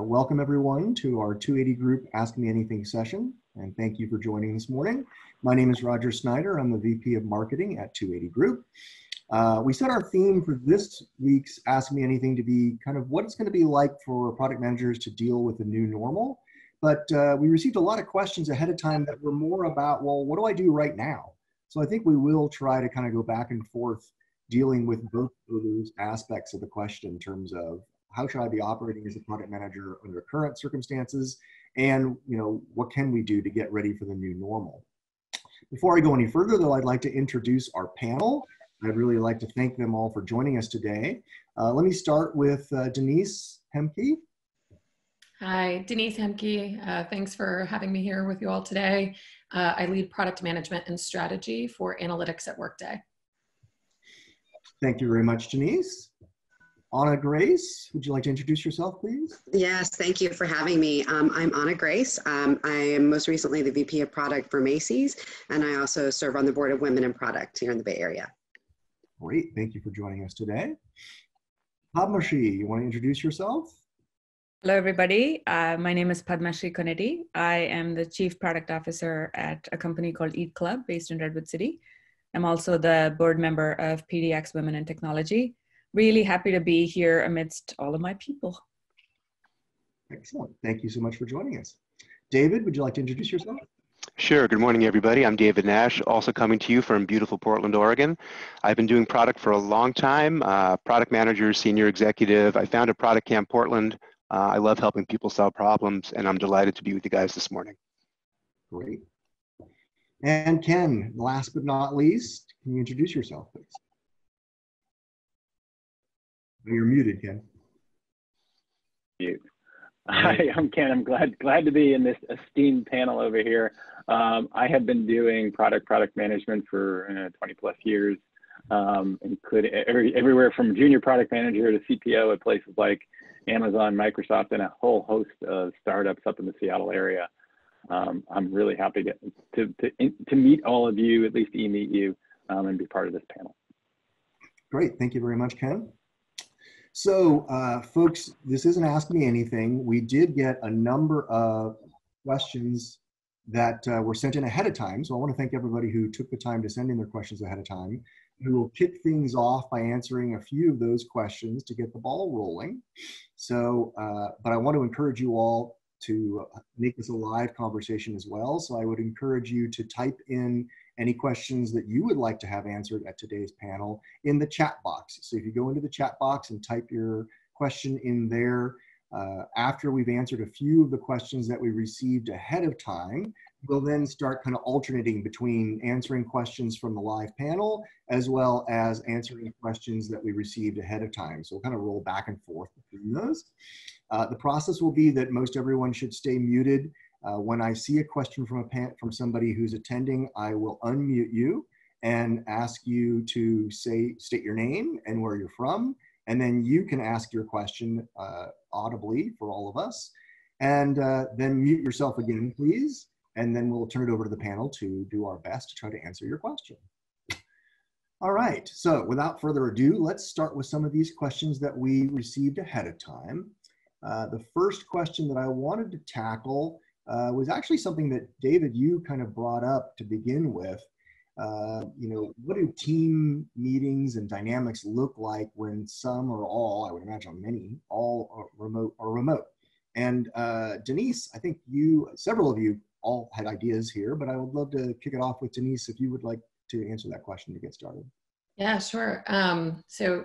Welcome everyone to our 280 Group Ask Me Anything session, and thank you for joining this morning. My name is Roger Snyder. I'm the VP of Marketing at 280 Group. Uh, we set our theme for this week's Ask Me Anything to be kind of what it's going to be like for product managers to deal with the new normal. But uh, we received a lot of questions ahead of time that were more about, well, what do I do right now? So I think we will try to kind of go back and forth dealing with both of those aspects of the question in terms of how should I be operating as a product manager under current circumstances, and you know what can we do to get ready for the new normal. Before I go any further, though, I'd like to introduce our panel. I'd really like to thank them all for joining us today. Uh, let me start with uh, Denise Hemke. Hi, Denise Hemke. Uh, thanks for having me here with you all today. Uh, I lead product management and strategy for analytics at Workday. Thank you very much, Denise. Ana Grace, would you like to introduce yourself, please? Yes, thank you for having me. Um, I'm Ana Grace. Um, I am most recently the VP of Product for Macy's, and I also serve on the Board of Women in Product here in the Bay Area. Great, thank you for joining us today. Padmashree, you want to introduce yourself? Hello, everybody. Uh, my name is Padmashree Koneti. I am the Chief Product Officer at a company called Eat Club based in Redwood City. I'm also the board member of PDX Women in Technology, really happy to be here amidst all of my people. Excellent. Thank you so much for joining us. David, would you like to introduce yourself? Sure. Good morning, everybody. I'm David Nash, also coming to you from beautiful Portland, Oregon. I've been doing product for a long time, uh, product manager, senior executive. I founded Product Camp Portland. Uh, I love helping people solve problems, and I'm delighted to be with you guys this morning. Great. And Ken, last but not least, can you introduce yourself, please? You're muted, Ken. Mute. Hi, I'm Ken. I'm glad glad to be in this esteemed panel over here. Um, I have been doing product product management for uh, 20 plus years, um, including every, everywhere from junior product manager to CPO at places like Amazon, Microsoft, and a whole host of startups up in the Seattle area. Um, I'm really happy to, to, to, to, meet all of you, at least e-meet you, um, and be part of this panel. Great. Thank you very much, Ken. So, uh, folks, this isn't Ask Me Anything. We did get a number of questions that uh, were sent in ahead of time. So, I want to thank everybody who took the time to send in their questions ahead of time. We will kick things off by answering a few of those questions to get the ball rolling. So, uh, but I want to encourage you all to make this a live conversation as well. So, I would encourage you to type in any questions that you would like to have answered at today's panel in the chat box. So if you go into the chat box and type your question in there, uh, after we've answered a few of the questions that we received ahead of time, we'll then start kind of alternating between answering questions from the live panel as well as answering questions that we received ahead of time. So we'll kind of roll back and forth between those. Uh, the process will be that most everyone should stay muted uh, when I see a question from a from somebody who's attending, I will unmute you and ask you to say state your name and where you're from, and then you can ask your question uh, audibly for all of us, and uh, then mute yourself again, please, and then we'll turn it over to the panel to do our best to try to answer your question. All right, so without further ado, let's start with some of these questions that we received ahead of time. Uh, the first question that I wanted to tackle uh, was actually something that David, you kind of brought up to begin with. Uh, you know, what do team meetings and dynamics look like when some or all, I would imagine many, all are remote or remote? And uh, Denise, I think you, several of you all had ideas here, but I would love to kick it off with Denise if you would like to answer that question to get started. Yeah, sure. Um, so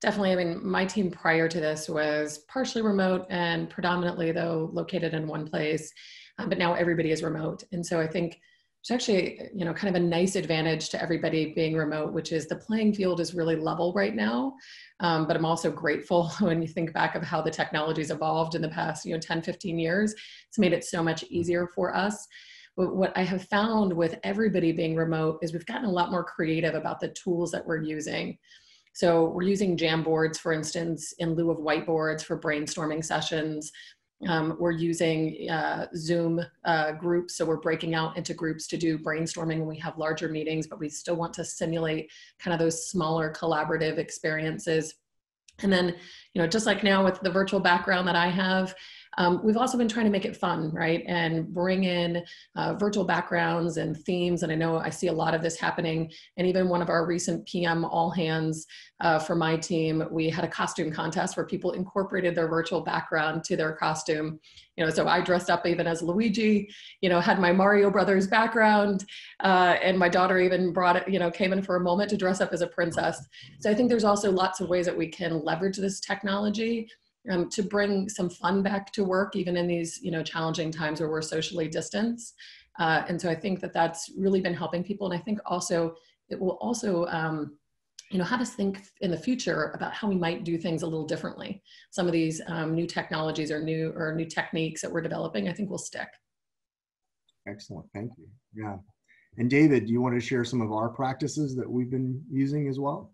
definitely, I mean, my team prior to this was partially remote and predominantly, though, located in one place. Um, but now everybody is remote. And so I think it's actually, you know, kind of a nice advantage to everybody being remote, which is the playing field is really level right now. Um, but I'm also grateful when you think back of how the technology's evolved in the past, you know, 10, 15 years. It's made it so much easier for us. But what I have found with everybody being remote is we've gotten a lot more creative about the tools that we're using. So we're using Jamboards, for instance, in lieu of whiteboards for brainstorming sessions. Um, we're using uh, Zoom uh, groups, so we're breaking out into groups to do brainstorming when we have larger meetings, but we still want to simulate kind of those smaller collaborative experiences. And then, you know, just like now with the virtual background that I have, Um, we've also been trying to make it fun, right? And bring in uh, virtual backgrounds and themes. And I know I see a lot of this happening. And even one of our recent PM all hands uh, for my team, we had a costume contest where people incorporated their virtual background to their costume. You know, so I dressed up even as Luigi, you know, had my Mario Brothers background, uh, and my daughter even brought it, you know, came in for a moment to dress up as a princess. So I think there's also lots of ways that we can leverage this technology um, to bring some fun back to work, even in these you know challenging times where we're socially distanced. Uh, and so I think that that's really been helping people. And I think also it will also um, you know have us think in the future about how we might do things a little differently. Some of these um, new technologies or new or new techniques that we're developing, I think will stick. Excellent, thank you. Yeah. And David, do you want to share some of our practices that we've been using as well?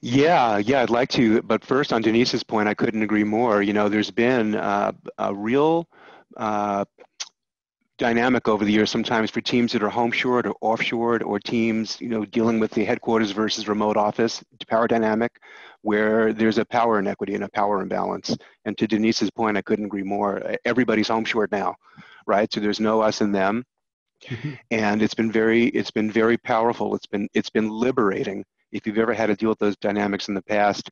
Yeah, yeah, I'd like to. But first, on Denise's point, I couldn't agree more. You know, there's been uh, a real uh, dynamic over the years, sometimes for teams that are home shored or offshored, or teams, you know, dealing with the headquarters versus remote office power dynamic, where there's a power inequity and a power imbalance. And to Denise's point, I couldn't agree more. Everybody's home shored now, right? So there's no us and them. and it's been very, it's been very powerful. It's been, it's been liberating if you've ever had to deal with those dynamics in the past.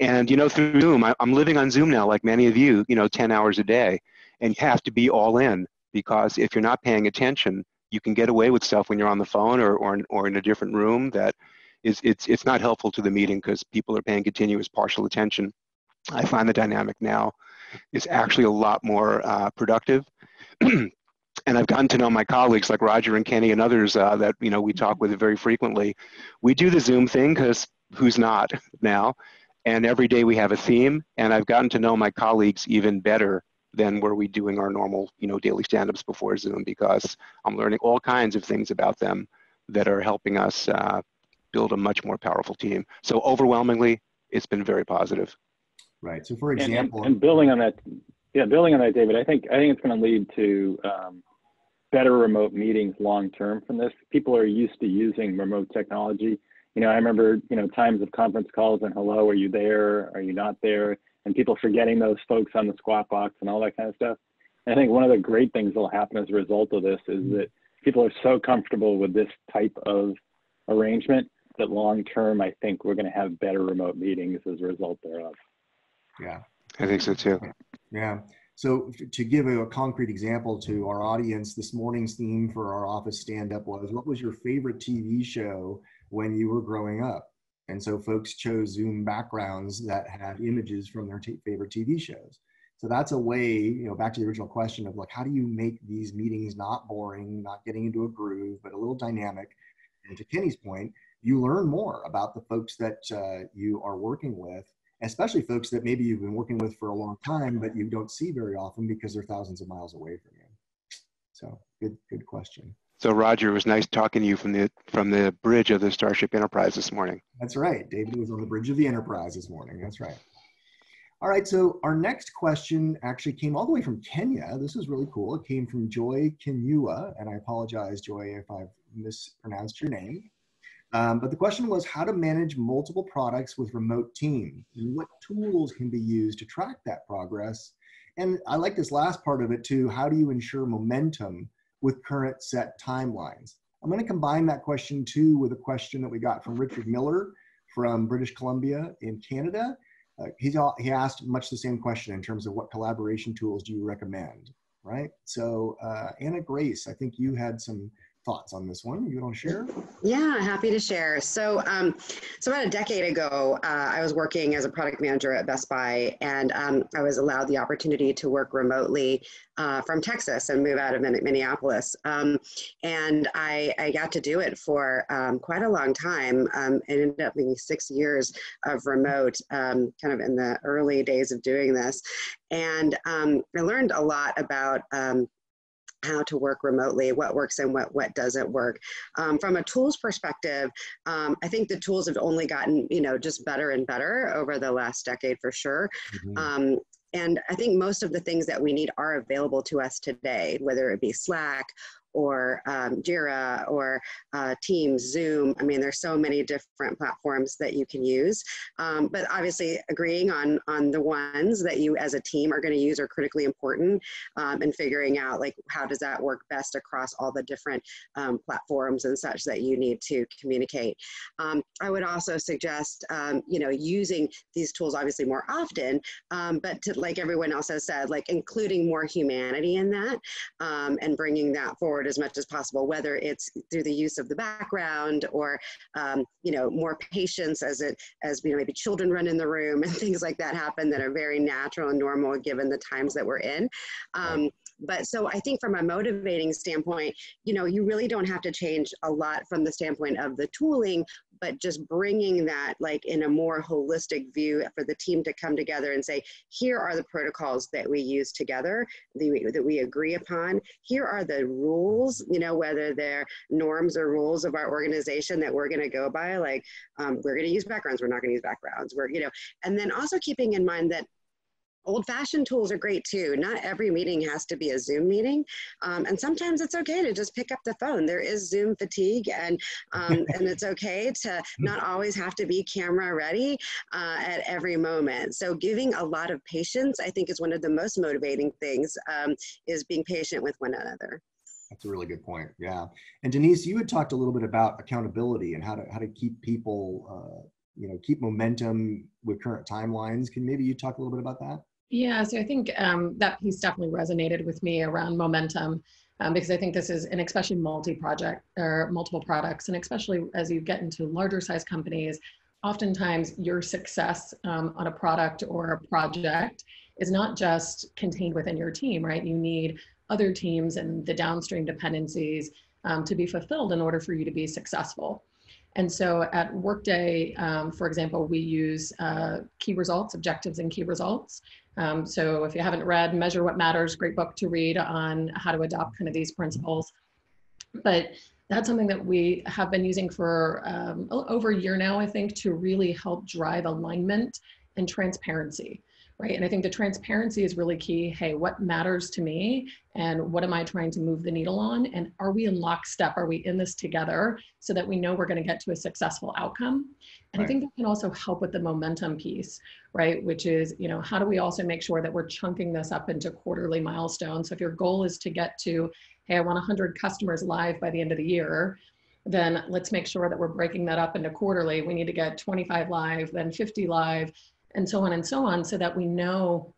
And, you know, through Zoom, I, am living on Zoom now, like many of you, you know, 10 hours a day. And you have to be all in because if you're not paying attention, you can get away with stuff when you're on the phone or, or, or in a different room that is, it's, it's not helpful to the meeting because people are paying continuous partial attention. I find the dynamic now is actually a lot more uh, productive. and I've gotten to know my colleagues like Roger and Kenny and others uh, that you know we talk with very frequently. We do the Zoom thing because who's not now, and every day we have a theme. And I've gotten to know my colleagues even better than were we doing our normal you know daily stand-ups before Zoom because I'm learning all kinds of things about them that are helping us uh, build a much more powerful team. So overwhelmingly, it's been very positive. Right. So for example, and, and, and building on that, yeah, building on that, David, I think I think it's going to lead to um, better remote meetings long term from this. People are used to using remote technology. You know, I remember you know times of conference calls and hello, are you there? Are you not there? And people forgetting those folks on the squawk box and all that kind of stuff. And I think one of the great things that will happen as a result of this is that people are so comfortable with this type of arrangement that long term, I think we're going to have better remote meetings as a result thereof. Yeah, I think so too. Yeah. So to give a, concrete example to our audience, this morning's theme for our office stand-up was, what was your favorite TV show when you were growing up? And so folks chose Zoom backgrounds that had images from their favorite TV shows. So that's a way, you know, back to the original question of like, how do you make these meetings not boring, not getting into a groove, but a little dynamic? And to Kenny's point, you learn more about the folks that uh, you are working with especially folks that maybe you've been working with for a long time, but you don't see very often because they're thousands of miles away from you. So good, good question. So Roger, it was nice talking to you from the from the bridge of the Starship Enterprise this morning. That's right. David was on the bridge of the Enterprise this morning. That's right. All right, so our next question actually came all the way from Kenya. This is really cool. It came from Joy Kinyua, and I apologize, Joy, if I've mispronounced your name. Um, but the question was how to manage multiple products with remote teams and what tools can be used to track that progress. And I like this last part of it too. How do you ensure momentum with current set timelines? I'm going to combine that question too with a question that we got from Richard Miller from British Columbia in Canada. Uh, he's all, he asked much the same question in terms of what collaboration tools do you recommend, right? So uh, Ana Grace, I think you had some thoughts on this one. You want to share? Yeah, happy to share. So, um, so about a decade ago, uh, I was working as a product manager at Best Buy, and um, I was allowed the opportunity to work remotely uh, from Texas and move out of Minneapolis. Um, and I, I, got to do it for um, quite a long time. Um, it ended up being six years of remote, um, kind of in the early days of doing this. And I learned a lot about how to work remotely, what works and what, what doesn't work. Um, from a tools perspective, um, I think the tools have only gotten, you know, just better and better over the last decade for sure. Mm-hmm. Um, and I think most of the things that we need are available to us today, whether it be Slack or um, Jira or uh, Teams, Zoom. I mean, there's so many different platforms that you can use. Um, but obviously, agreeing on on the ones that you as a team are going to use are critically important, um, and figuring out like how does that work best across all the different um, platforms and such that you need to communicate. Um, I would also suggest, um, you know, using these tools obviously more often, um, but to, like everyone else has said, like including more humanity in that and bringing that forward as much as possible, whether it's through the use of the background or, um, you know, more patience as it, as, you know, maybe children run in the room and things like that happen that are very natural and normal given the times that we're in. Um, but so I think from a motivating standpoint, you know, you really don't have to change a lot from the standpoint of the tooling, but just bringing that like in a more holistic view for the team to come together and say, here are the protocols that we use together, the, that we agree upon. Here are the rules, you know, whether they're norms or rules of our organization that we're going to go by, like um, we're going to use backgrounds, we're not going to use backgrounds, we're, you know, and then also keeping in mind that old fashioned tools are great too. Not every meeting has to be a Zoom meeting. Um, and sometimes it's okay to just pick up the phone. There is Zoom fatigue and, um, and it's okay to not always have to be camera ready uh, at every moment. So giving a lot of patience, I think is one of the most motivating things um, is being patient with one another. That's a really good point. Yeah. And Denise, you had talked a little bit about accountability and how to, how to keep people, uh, you know, keep momentum with current timelines. Can maybe you talk a little bit about that? Yeah, so I think um, that piece definitely resonated with me around momentum um, because I think this is, and especially multi-project or multiple products, and especially as you get into larger size companies, oftentimes your success um, on a product or a project is not just contained within your team, right? You need other teams and the downstream dependencies um, to be fulfilled in order for you to be successful. And so at Workday, um, for example, we use uh, key results, objectives and key results. Um, so if you haven't read Measure What Matters, great book to read on how to adopt kind of these principles. But that's something that we have been using for um, over a year now, I think, to really help drive alignment and transparency right? And I think the transparency is really key. Hey, what matters to me and what am I trying to move the needle on? And are we in lockstep? Are we in this together so that we know we're going to get to a successful outcome? And right. I think that can also help with the momentum piece, right? Which is, you know, how do we also make sure that we're chunking this up into quarterly milestones? So if your goal is to get to, hey, I want 100 customers live by the end of the year, then let's make sure that we're breaking that up into quarterly. We need to get 25 live, then 50 live, and so on and so on so that we know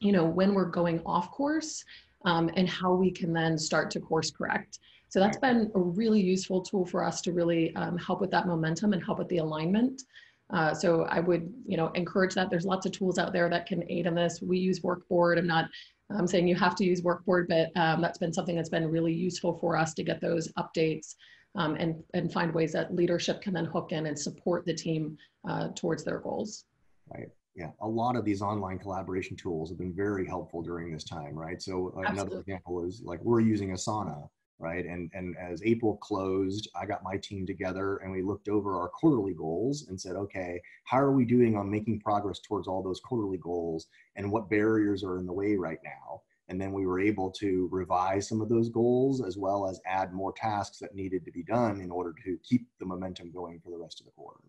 you know when we're going off course um, and how we can then start to course correct. So that's been a really useful tool for us to really um, help with that momentum and help with the alignment. Uh, so i would you know encourage that. There's lots of tools out there that can aid in this. We use workboard. I'm not i'm saying you have to use workboard but um, that's been something that's been really useful for us to get those updates um, and, and find ways that leadership can then hook in and support the team uh, towards their goals. Right yeah, a lot of these online collaboration tools have been very helpful during this time, right? So uh, another example is like we're using Asana, right? And and as April closed, I got my team together and we looked over our quarterly goals and said, okay, how are we doing on making progress towards all those quarterly goals, and what barriers are in the way right now? And then we were able to revise some of those goals as well as add more tasks that needed to be done in order to keep the momentum going for the rest of the quarter.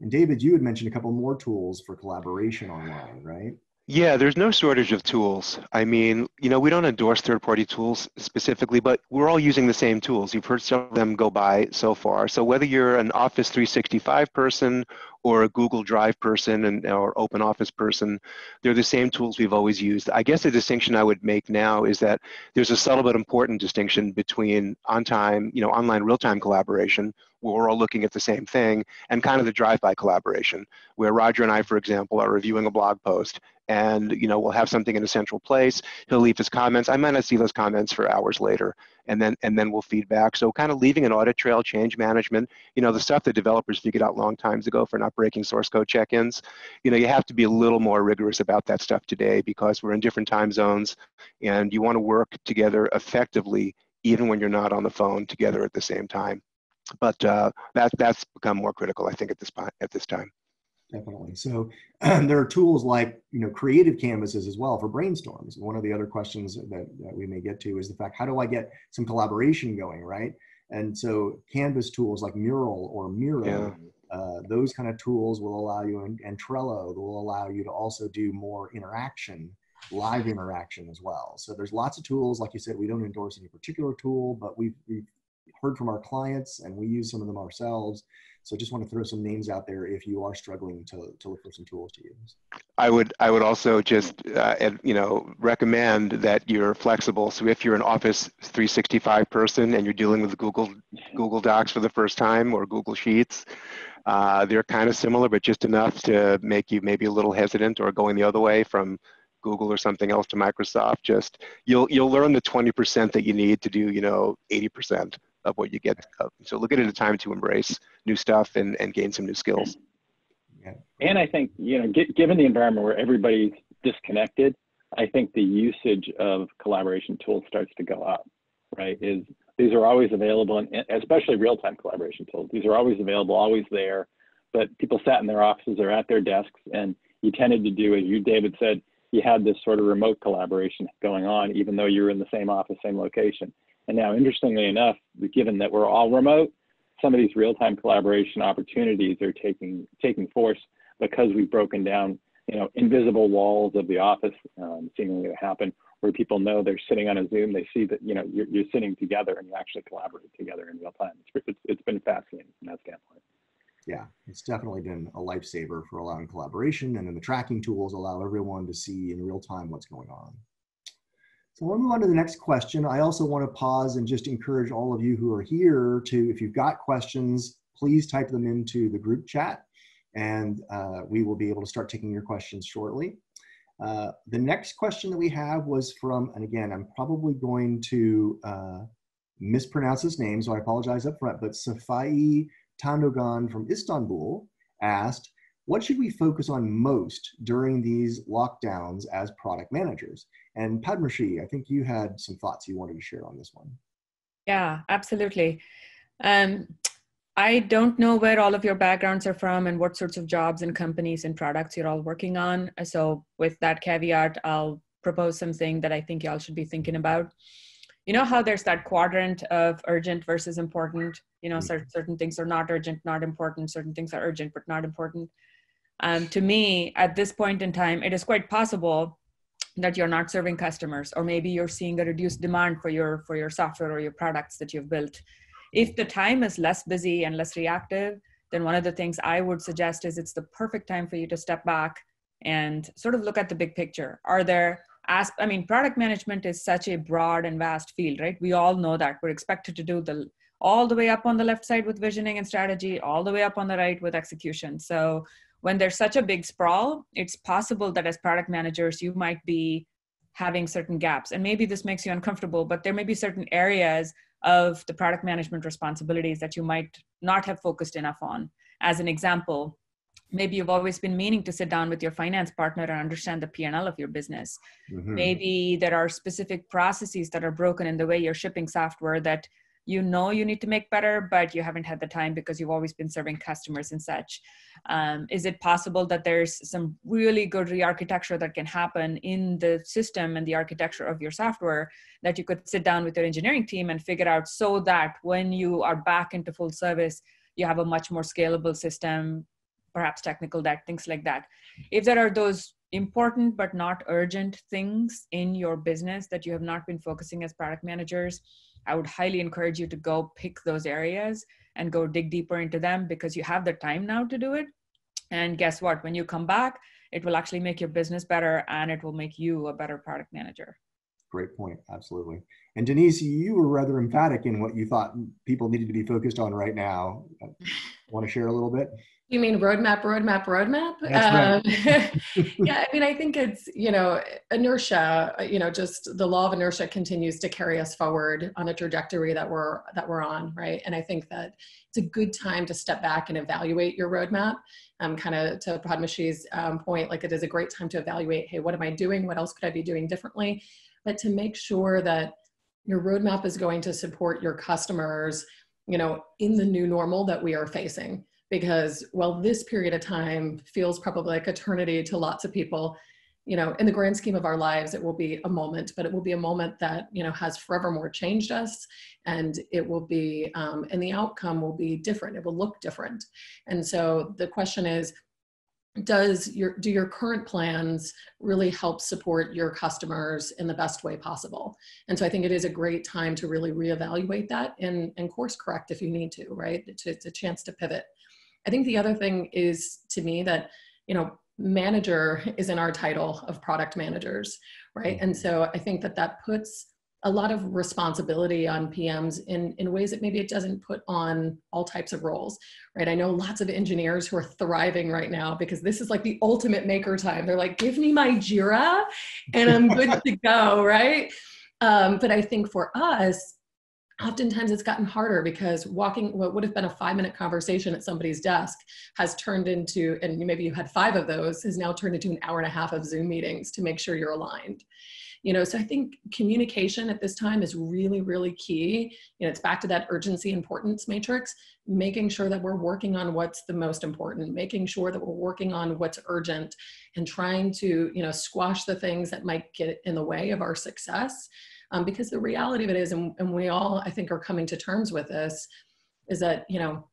And David, you had mentioned a couple more tools for collaboration online, right? Yeah, there's no shortage of tools. I mean, you know, we don't endorse third-party tools specifically, but we're all using the same tools. You've heard some of them go by so far. So whether you're an Office 365 person or a Google Drive person and or Open Office person, they're the same tools we've always used. I guess the distinction I would make now is that there's a subtle but important distinction between on-time, you know, online real-time collaboration, where we're all looking at the same thing, and kind of the drive-by collaboration, where Roger and I, for example, are reviewing a blog post and you know we'll have something in a central place. He'll leave his comments. I might not see those comments for hours later and then and then we'll feedback so kind of leaving an audit trail change management you know the stuff that developers figured out long times ago for not breaking source code check-ins you know you have to be a little more rigorous about that stuff today because we're in different time zones and you want to work together effectively even when you're not on the phone together at the same time. But uh, that that's become more critical i think at this point at this time definitely. So there are tools like you know creative canvases as well for brainstorms. One of the other questions that, that we may get to is the fact how do I get some collaboration going, right? And so Canvas tools like Mural or Miro, yeah. uh, those kind of tools will allow you, and, and Trello will allow you to also do more interaction, live interaction as well. So there's lots of tools. Like you said, we don't endorse any particular tool, but we've, we've heard from our clients and we use some of them ourselves so just want to throw some names out there if you are struggling to, to look for some tools to use. I would I would also just uh, you know recommend that you're flexible. So if you're an Office 365 person and you're dealing with Google Google Docs for the first time or Google Sheets, uh, they're kind of similar, but just enough to make you maybe a little hesitant or going the other way from Google or something else to Microsoft. Just you'll you'll learn the 20% that you need to do you know 80% of what you get. So look at it as a time to embrace new stuff and, and gain some new skills. And I think, you know, given the environment where everybody's disconnected, I think the usage of collaboration tools starts to go up, right? Is these are always available, and especially real-time collaboration tools. These are always available, always there, but people sat in their offices or at their desks, and you tended to do, as you, David said, you had this sort of remote collaboration going on, even though you were in the same office, same location. And now, interestingly enough, given that we're all remote, some of these real-time collaboration opportunities are taking taking force because we've broken down, you know, invisible walls of the office, um, seemingly to happen, where people know they're sitting on a Zoom, they see that you know you're, you're sitting together and you actually collaborate together in real time. It's, it's, it's been fascinating from that standpoint. Yeah, it's definitely been a lifesaver for allowing collaboration, and then the tracking tools allow everyone to see in real time what's going on. So we'll move on to the next question. I also want to pause and just encourage all of you who are here to, if you've got questions, please type them into the group chat and uh, we will be able to start taking your questions shortly. Uh, the next question that we have was from, and again, I'm probably going to uh, mispronounce his name, so I apologize up front, but Safai Tandogan from Istanbul asked, what should we focus on most during these lockdowns as product managers? And Padmashree, I think you had some thoughts you wanted to share on this one. Yeah, absolutely. Um, I don't know where all of your backgrounds are from and what sorts of jobs and companies and products you're all working on. So, with that caveat, I'll propose something that I think y'all should be thinking about. You know how there's that quadrant of urgent versus important? You know, certain, certain things are not urgent, not important, certain things are urgent, but not important um, to me at this point in time it is quite possible that you're not serving customers or maybe you're seeing a reduced demand for your for your software or your products that you've built. If the time is less busy and less reactive then one of the things i would suggest is it's the perfect time for you to step back and sort of look at the big picture. Are there as i mean product management is such a broad and vast field right? We all know that. We're expected to do the all the way up on the left side with visioning and strategy all the way up on the right with execution. So when there's such a big sprawl, it's possible that as product managers, you might be having certain gaps. And maybe this makes you uncomfortable, but there may be certain areas of the product management responsibilities that you might not have focused enough on. As an example, maybe you've always been meaning to sit down with your finance partner and understand the p&l of your business mm-hmm. maybe there are specific processes that are broken in the way you're shipping software that you know you need to make better, but you haven't had the time because you've always been serving customers and such. Um, is it possible that there's some really good re-architecture that can happen in the system and the architecture of your software that you could sit down with your engineering team and figure out so that when you are back into full service, you have a much more scalable system, perhaps technical debt, things like that. If there are those important but not urgent things in your business that you have not been focusing as product managers, I would highly encourage you to go pick those areas and go dig deeper into them because you have the time now to do it. And guess what? When you come back, it will actually make your business better and it will make you a better product manager. Great point. Absolutely. And Denise, you were rather emphatic in what you thought people needed to be focused on right now. Uh, Want to share a little bit? You mean roadmap, roadmap, roadmap? Um, yeah, I mean, I think it's, you know, inertia, you know, just the law of inertia continues to carry us forward on a trajectory that we're, that we're on, right? And I think that it's a good time to step back and evaluate your roadmap. Um, kind of to Padmashree's um, point, like it is a great time to evaluate, hey, what am I doing? What else could I be doing differently? But to make sure that your roadmap is going to support your customers, you know, in the new normal that we are facing because while this period of time feels probably like eternity to lots of people, you know, in the grand scheme of our lives, it will be a moment, but it will be a moment that, you know, has forevermore changed us. And it will be, um, and the outcome will be different. It will look different. And so the question is, does your do your current plans really help support your customers in the best way possible and so i think it is a great time to really reevaluate that and, and course correct if you need to right it's, it's a chance to pivot i think the other thing is to me that you know manager is in our title of product managers, right? And mm-hmm. so I think that that puts a lot of responsibility on PMs in, in ways that maybe it doesn't put on all types of roles, right? I know lots of engineers who are thriving right now because this is like the ultimate maker time. They're like, give me my Jira and I'm good to go, right? Um, but I think for us, oftentimes it's gotten harder because walking what would have been a five minute conversation at somebody's desk has turned into and maybe you had five of those has now turned into an hour and a half of zoom meetings to make sure you're aligned. You know so i think communication at this time is really really key. You know it's back to that urgency importance matrix making sure that we're working on what's the most important making sure that we're working on what's urgent and trying to you know squash the things that might get in the way of our success um, because the reality of it is, and, and we all, I think, are coming to terms with this, is that, you know,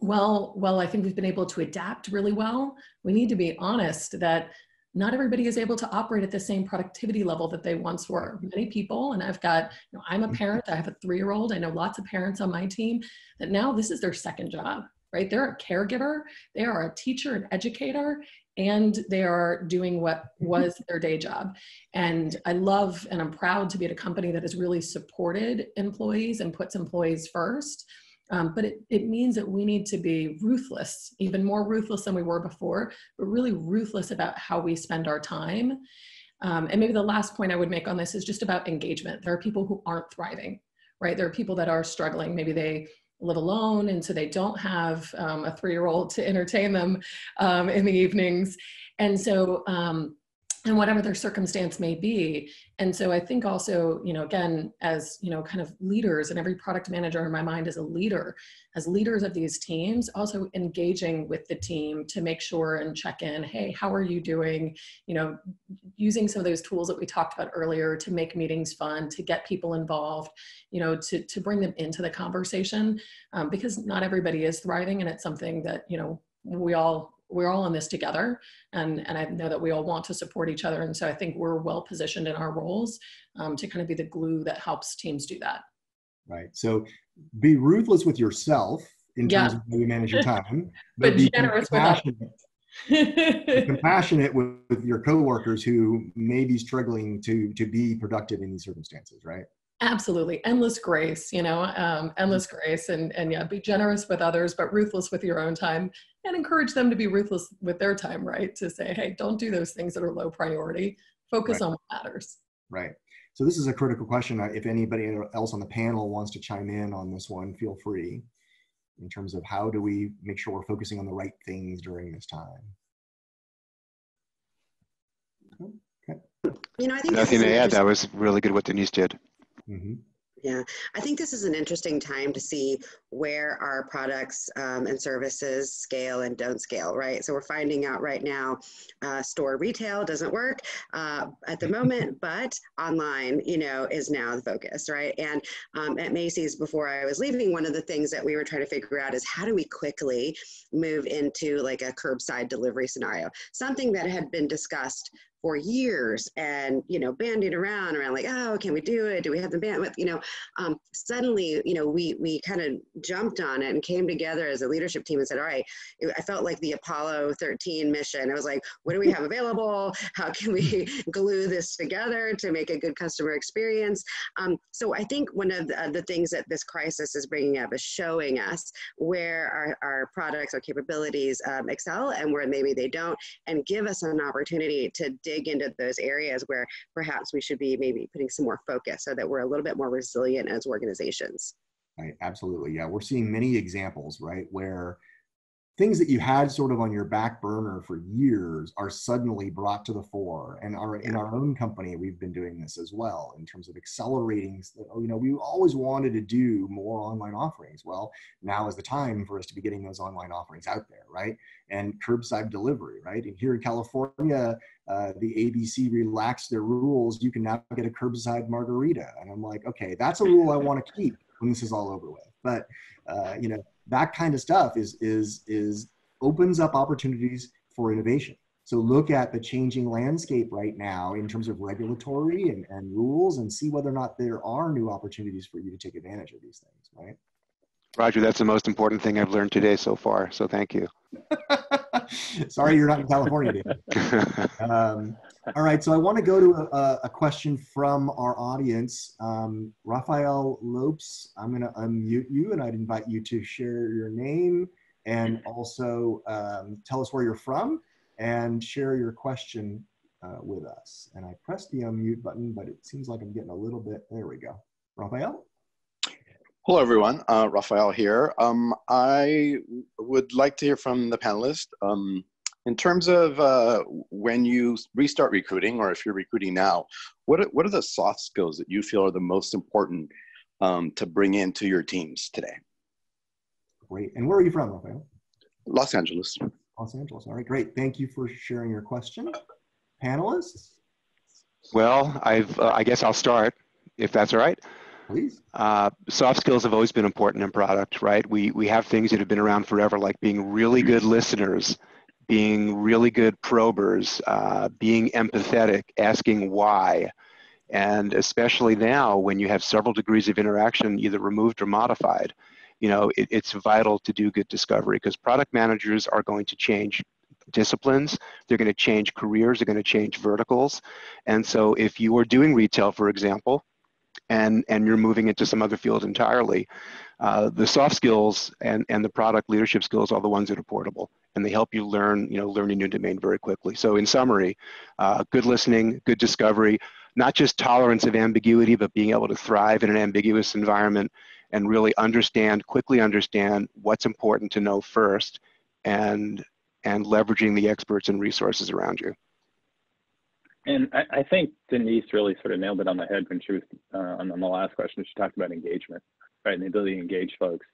well, well, I think we've been able to adapt really well. We need to be honest that not everybody is able to operate at the same productivity level that they once were. Many people, and I've got, you know, I'm a parent, I have a three year old, I know lots of parents on my team that now this is their second job, right? They're a caregiver, they are a teacher and educator, and they are doing what mm-hmm. was their day job. And I love and I'm proud to be at a company that has really supported employees and puts employees first. Um, but it, it means that we need to be ruthless, even more ruthless than we were before, but really ruthless about how we spend our time. Um, and maybe the last point I would make on this is just about engagement. There are people who aren't thriving, right? There are people that are struggling. Maybe they live alone and so they don't have um, a three-year-old to entertain them um, in the evenings. And so um, and whatever their circumstance may be. And so i think also you know again as you know kind of leaders and every product manager in my mind is a leader as leaders of these teams also engaging with the team to make sure and check in hey how are you doing? You know using some of those tools that we talked about earlier to make meetings fun to get people involved you know to, to bring them into the conversation um, because not everybody is thriving and it's something that you know we all we're all in this together and and i know that we all want to support each other and so i think we're well positioned in our roles um, to kind of be the glue that helps teams do that. Right. So be ruthless with yourself in terms of how you manage your time but, but be generous with others. compassionate. With, with your coworkers who may be struggling to to be productive in these circumstances right? Absolutely. Endless grace you know um, endless grace and and yeah be generous with others but ruthless with your own time and encourage them to be ruthless with their time right? To say hey don't do those things that are low priority. Focus right. on what matters. Right. So this is a critical question. If anybody else on the panel wants to chime in on this one feel free. In terms of how do we make sure we're focusing on the right things during this time? Okay. You know i think nothing to add that was really good what denise did. Mm-hmm. Yeah, I think this is an interesting time to see where our products um, and services scale and don't scale, right? So we're finding out right now uh, store retail doesn't work uh, at the moment, but online, you know, is now the focus, right? And um, at Macy's, before I was leaving, one of the things that we were trying to figure out is how do we quickly move into like a curbside delivery scenario, something that had been discussed for years and you know bandied around around like oh can we do it do we have the bandwidth you know um, suddenly you know we we kind of jumped on it and came together as a leadership team and said all right i felt like the apollo 13 mission. I was like what do we have available? How can we glue this together to make a good customer experience? Um, so i think one of the, uh, the, things that this crisis is bringing up is showing us where our, our products our capabilities um, excel and where maybe they don't and give us an opportunity to dig dig into those areas where perhaps we should be maybe putting some more focus so that we're a little bit more resilient as organizations. Right, absolutely. Yeah, we're seeing many examples, right, where things that you had sort of on your back burner for years are suddenly brought to the fore and our in our own company we've been doing this as well in terms of accelerating oh, you know we always wanted to do more online offerings well now is the time for us to be getting those online offerings out there right and curbside delivery right and here in california uh, the abc relaxed their rules you can now get a curbside margarita and i'm like okay that's a rule i want to keep when this is all over with. But uh, you know that kind of stuff is is is opens up opportunities for innovation. So look at the changing landscape right now in terms of regulatory and, and rules and see whether or not there are new opportunities for you to take advantage of these things right? Roger that's the most important thing i've learned today so far. So thank you sorry you're not in california um, all right, so I want to go to a, a question from our audience. Um, Raphael Lopes, I'm going to unmute you and I'd invite you to share your name and also um, tell us where you're from and share your question uh, with us. And I pressed the unmute button, but it seems like I'm getting a little bit, there we go. Raphael? Hello, everyone. Uh, Raphael here. Um, I would like to hear from the panelists. Um, in terms of uh, when you restart recruiting, or if you're recruiting now, what are, what are the soft skills that you feel are the most important um, to bring into your teams today? Great. And where are you from, Rafael? Los Angeles. Los Angeles. All right, great. Thank you for sharing your question. Panelists? Well, I've, uh, I guess I'll start, if that's all right. Please. Uh, soft skills have always been important in product, right? We, we have things that have been around forever, like being really good listeners, being really good probers, uh, being empathetic, asking why. And especially now when you have several degrees of interaction, either removed or modified, you know, it, it's vital to do good discovery because product managers are going to change disciplines. They're going to change careers. They're going to change verticals. And so if you are doing retail, for example, and, and you're moving into some other field entirely, uh, the soft skills and, and the product leadership skills are the ones that are portable and they help you learn, you know, learn a new domain very quickly. So in summary, uh, good listening, good discovery, not just tolerance of ambiguity, but being able to thrive in an ambiguous environment and really understand, quickly understand what's important to know first and, and leveraging the experts and resources around you. And I, I think Denise really sort of nailed it on the head when she was uh, on, on the last question. She talked about engagement, right, and the ability to engage folks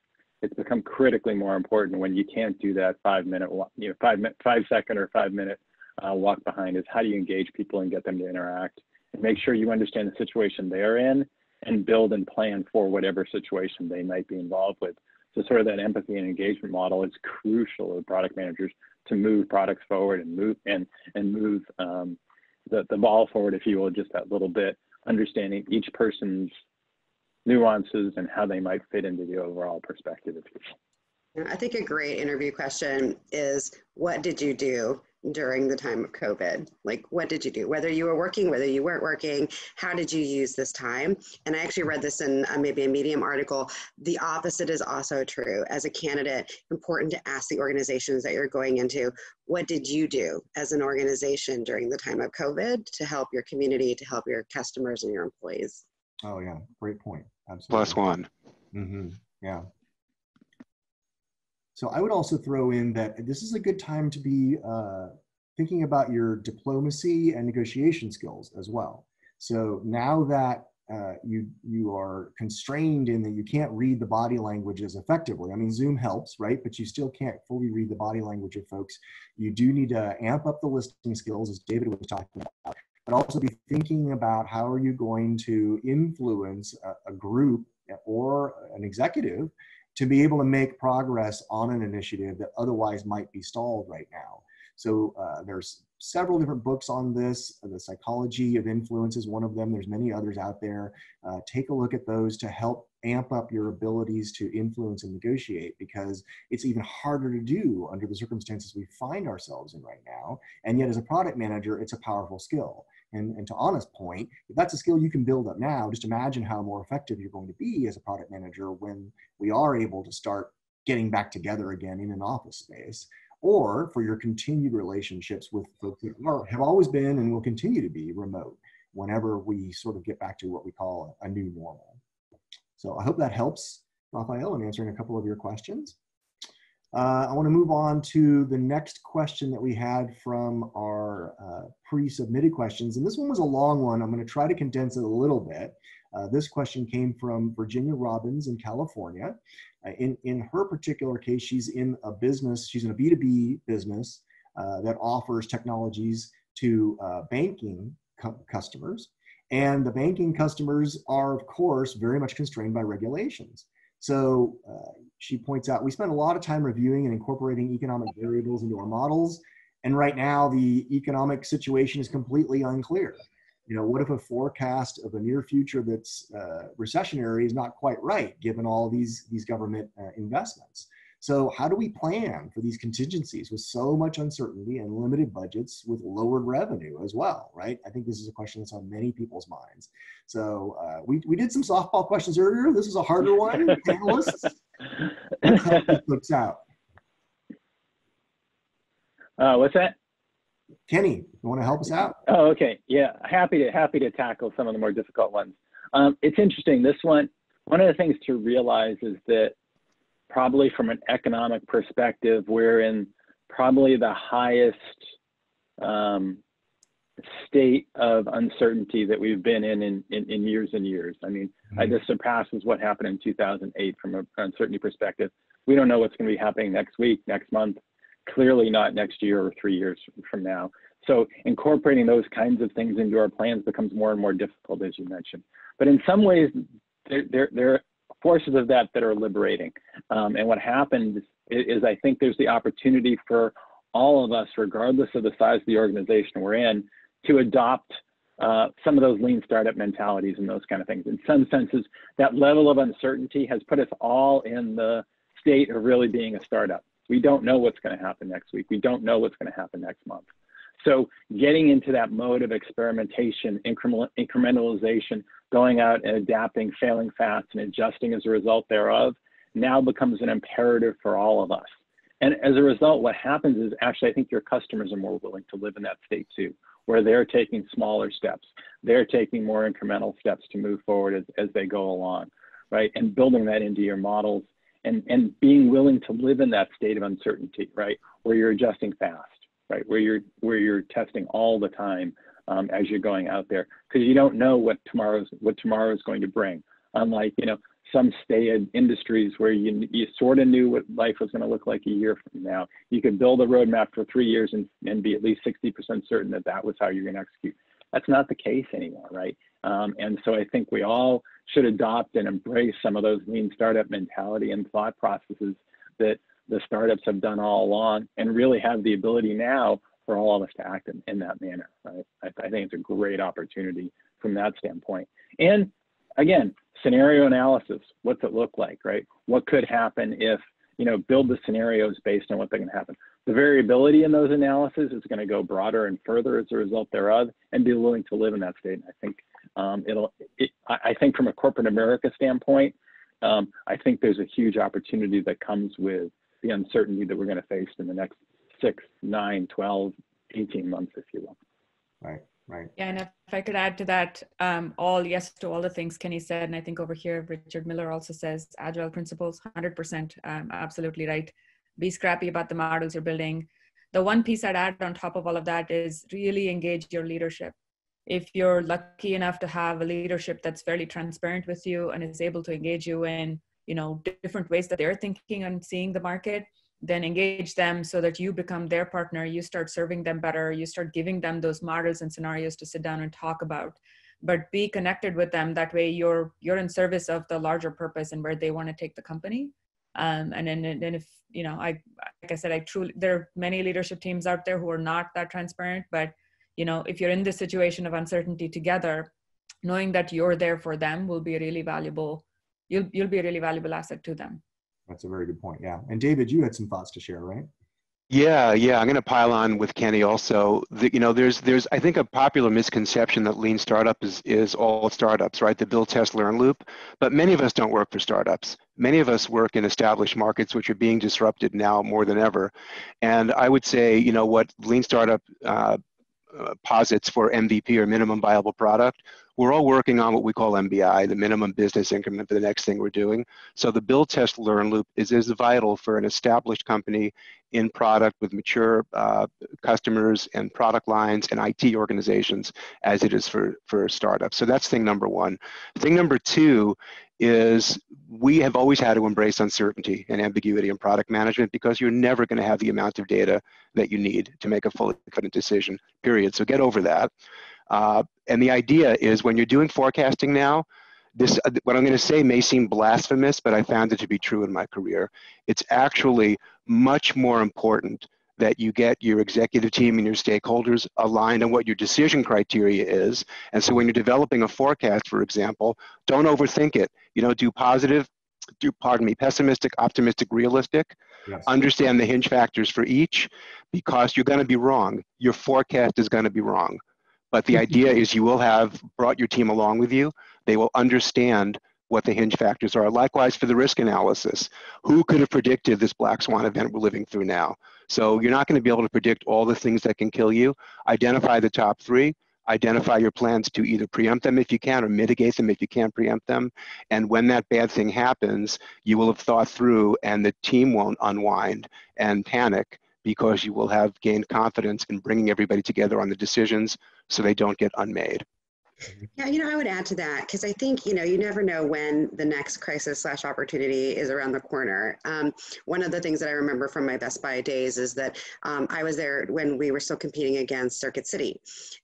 it's become critically more important when you can't do that five minute, you know, five five second or five minute uh, walk behind is how do you engage people and get them to interact and make sure you understand the situation they're in and build and plan for whatever situation they might be involved with. So sort of that empathy and engagement model is crucial to product managers to move products forward and move and and move um, the, the ball forward, if you will, just that little bit, understanding each person's nuances and how they might fit into the overall perspective of people. I think a great interview question is what did you do during the time of COVID? Like, what did you do? Whether you were working, whether you weren't working, how did you use this time? And I actually read this in uh, maybe a Medium article. The opposite is also true. As a candidate, important to ask the organizations that you're going into, what did you do as an organization during the time of COVID to help your community, to help your customers and your employees? Oh yeah, great point. Absolutely. Plus one. Mm-hmm. Yeah. So I would also throw in that this is a good time to be uh, thinking about your diplomacy and negotiation skills as well. So now that uh, you you are constrained in that you can't read the body languages effectively. I mean, Zoom helps, right? But you still can't fully read the body language of folks. You do need to amp up the listening skills, as David was talking about, but also be thinking about how are you going to influence a, a group or an executive to be able to make progress on an initiative that otherwise might be stalled right now. So uh, there's several different books on this. The psychology of influence is one of them. There's many others out there. Uh, take a look at those to help amp up your abilities to influence and negotiate because it's even harder to do under the circumstances we find ourselves in right now. And yet, as a product manager, it's a powerful skill. And, and to Ana's point, if that's a skill you can build up now, just imagine how more effective you're going to be as a product manager when we are able to start getting back together again in an office space or for your continued relationships with folks that are, have always been and will continue to be remote whenever we sort of get back to what we call a, a new normal. So I hope that helps, Raphael, in answering a couple of your questions. Uh, I want to move on to the next question that we had from our uh, pre-submitted questions. And this one was a long one. I'm going to try to condense it a little bit. Uh, this question came from Virginia Robbins in California. Uh, in, in her particular case, she's in a business, she's in a B2B business uh, that offers technologies to uh, banking customers. And the banking customers are, of course, very much constrained by regulations. So she points out we spend a lot of time reviewing and incorporating economic variables into our models. And right now, the economic situation is completely unclear. You know, what if a forecast of a near future that's uh, recessionary is not quite right, given all these these government uh, investments? So, how do we plan for these contingencies with so much uncertainty and limited budgets with lowered revenue as well, right? I think this is a question that's on many people's minds. So, uh, we, we did some softball questions earlier. This is a harder one, panelists. Let's help these folks out. Uh, what's that? Kenny, you want to help us out? Oh, okay. Yeah, happy to happy to tackle some of the more difficult ones. Um, it's interesting. This one, one of the things to realize is that probably from an economic perspective, we're in probably the highest um, state of uncertainty that we've been in in, in, in years and years. I mean, mm-hmm. this surpasses what happened in 2008 from an uncertainty perspective. We don't know what's going to be happening next week, next month, clearly not next year or three years from now. So incorporating those kinds of things into our plans becomes more and more difficult, as you mentioned. But in some ways, they're, they're, they're forces of that that are liberating. Um, and what happens is, is, I think there's the opportunity for all of us, regardless of the size of the organization we're in, to adopt uh, some of those lean startup mentalities and those kind of things. In some senses, that level of uncertainty has put us all in the state of really being a startup. We don't know what's going to happen next week. We don't know what's going to happen next month. So getting into that mode of experimentation, incrementalization, going out and adapting, failing fast, and adjusting as a result thereof now becomes an imperative for all of us. And as a result, what happens is actually, I think your customers are more willing to live in that state too, where they're taking smaller steps. They're taking more incremental steps to move forward as, as they go along, right? And building that into your models and, and being willing to live in that state of uncertainty, right? Where you're adjusting fast, right? Where you're, where you're testing all the time um, as you're going out there because you don't know what tomorrow's what tomorrow is going to bring. Unlike you know some staid industries where you you sort of knew what life was going to look like a year from now. You could build a roadmap for three years and, and be at least 60% certain that that was how you're going to execute. That's not the case anymore, right? Um, and so I think we all should adopt and embrace some of those lean startup mentality and thought processes that the startups have done all along and really have the ability now for all of us to act in, in that manner. Right? I, I think it's a great opportunity from that standpoint. And again, scenario analysis. What's it look like, right? What could happen if you know build the scenarios based on what's going to happen. The variability in those analyses is going to go broader and further as a result thereof, and be willing to live in that state. I think um, it'll. It, I think from a corporate America standpoint, um, I think there's a huge opportunity that comes with the uncertainty that we're going to face in the next six, nine, 12, 18 months, if you will. Right, right. Yeah, and if I could add to that, um, all yes to all the things Kenny said, and I think over here Richard Miller also says agile principles, 100% um, absolutely right. Be scrappy about the models you're building. The one piece I'd add on top of all of that is really engage your leadership. If you're lucky enough to have a leadership that's fairly transparent with you and is able to engage you in, you know, different ways that they're thinking and seeing the market, then engage them so that you become their partner you start serving them better you start giving them those models and scenarios to sit down and talk about. But be connected with them. That way you're you're in service of the larger purpose and where they want to take the company. Um, and then then if you know i like i said i truly there are many leadership teams out there who are not that transparent but you know if you're in this situation of uncertainty together knowing that you're there for them will be a really valuable you'll you'll be a really valuable asset to them that's a very good point. Yeah. And David, you had some thoughts to share, right? Yeah, yeah, I'm going to pile on with Kenny also. The, you know, there's there's I think a popular misconception that lean startup is is all startups, right? The build, test, learn loop. But many of us don't work for startups. Many of us work in established markets, which are being disrupted now more than ever. And I would say, you know, what lean startup uh, uh, posits for MVP or minimum viable product, we're all working on what we call MBI, the minimum business increment for the next thing we're doing. So the build, test, learn loop is as vital for an established company in product with mature uh, customers and product lines and IT organizations as it is for, for startups. So that's thing number one. Thing number two is we have always had to embrace uncertainty and ambiguity in product management because you're never going to have the amount of data that you need to make a fully confident decision, period. So get over that. Uh, and the idea is when you're doing forecasting now, this uh, what I'm going to say may seem blasphemous, but I found it to be true in my career. It's actually much more important that you get your executive team and your stakeholders aligned on what your decision criteria is. And so when you're developing a forecast, for example, don't overthink it. You know, do positive, do pardon me, pessimistic, optimistic, realistic. Yes. Understand the hinge factors for each because you're going to be wrong. Your forecast is going to be wrong. But the idea is you will have brought your team along with you. They will understand what the hinge factors are. Likewise for the risk analysis. Who could have predicted this black swan event we're living through now? So you're not going to be able to predict all the things that can kill you. Identify the top three, identify your plans to either preempt them if you can or mitigate them if you can't preempt them. And when that bad thing happens, you will have thought through and the team won't unwind and panic because you will have gained confidence in bringing everybody together on the decisions so they don't get unmade. Yeah, you know, I would add to that because I think, you know, you never know when the next crisis slash opportunity is around the corner. Um, one of the things that I remember from my Best Buy days is that um, I was there when we were still competing against Circuit City.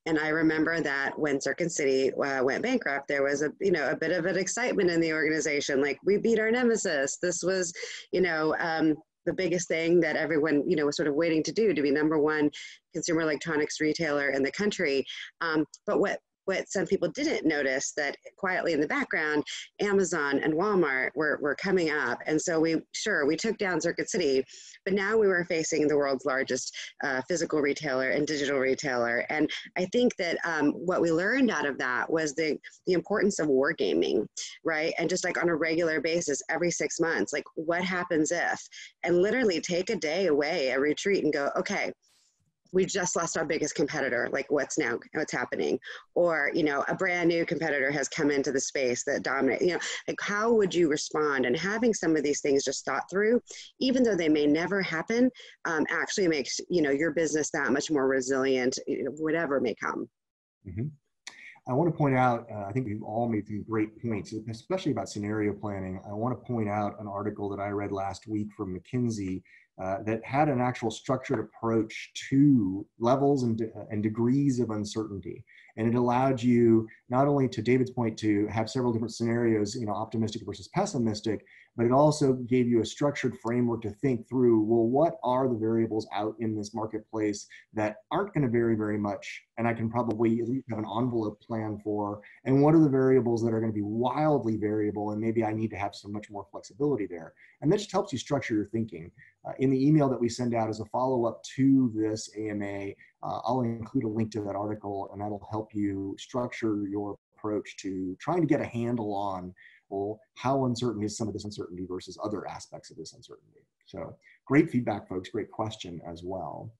And I remember that when Circuit City uh, went bankrupt, there was a, you know, a bit of an excitement in the organization. Like we beat our nemesis. This was, you know, um, the biggest thing that everyone you know was sort of waiting to do to be number one consumer electronics retailer in the country. Um, but what what some people didn't notice that quietly in the background, Amazon and Walmart were, were coming up. And so we, sure, we took down Circuit City, but now we were facing the world's largest uh, physical retailer and digital retailer. And I think that um, what we learned out of that was the, the importance of wargaming, right? And just like on a regular basis, every six months, like what happens if, and literally take a day away, a retreat and go, okay, we just lost our biggest competitor like what's now what's happening or you know a brand new competitor has come into the space that dominate you know like how would you respond and having some of these things just thought through even though they may never happen um, actually makes you know your business that much more resilient you know, whatever may come mm-hmm. I want to point out, uh, I think we've all made some great points, especially about scenario planning. I want to point out an article that I read last week from McKinsey uh, that had an actual structured approach to levels and, de- and degrees of uncertainty. And it allowed you not only to David's point to have several different scenarios, you know, optimistic versus pessimistic, but it also gave you a structured framework to think through, well, what are the variables out in this marketplace that aren't going to vary very much? And I can probably at least have an envelope plan for, and what are the variables that are going to be wildly variable? And maybe I need to have so much more flexibility there. And that just helps you structure your thinking. Uh, in the email that we send out as a follow-up to this AMA, uh, I'll include a link to that article and that'll help you structure your approach to trying to get a handle on well, how uncertain is some of this uncertainty versus other aspects of this uncertainty. So great feedback, folks. Great question as well.